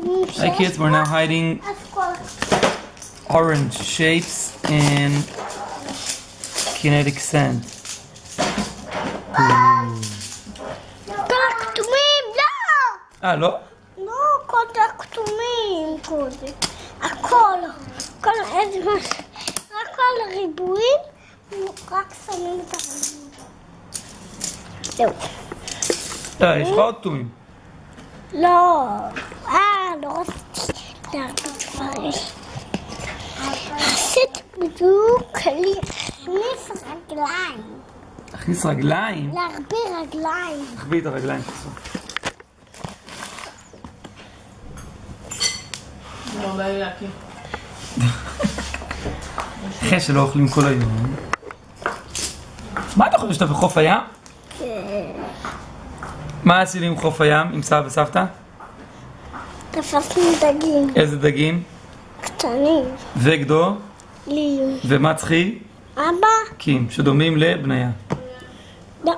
Hi kids, we're now hiding orange shapes in kinetic sand. כל הכתומים, לא! אה, לא? לא, כל הכתומים קודם. הכל. כל איזה מש... רק כל הריבועים, רק שמים את הריבועים. זהו. אה, יש לך עוד תומים. לא. אה, לא להרגיש דברים. עשיתי בדיוק להכניס רגליים. תכניס רגליים. להרבה רגליים. תחביא את הרגליים שלך. לא להקים. אחרי שלא אוכלים כל היום. מה אתה חושב שאתה בחוף הים? מה עשינו עם חוף הים, עם סבא וסבתא? תפסנו דגים איזה דגים? קטנים. וגדו לי. ומצחי אבא? קים, שדומים לבניה. לא.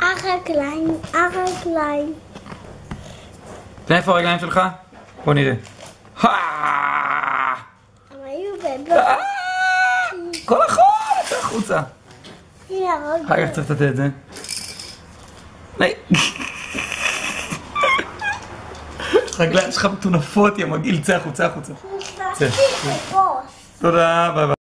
הרגליים, הרגליים. ואיפה הרגליים שלך? בוא נראה. אה! כל החול יצא החוצה. אחר הרגליים. כך צריך לתת את זה. רגליים שלך מטונפות, יא מגעיל, צא החוצה, החוצה. תודה, ביי ביי.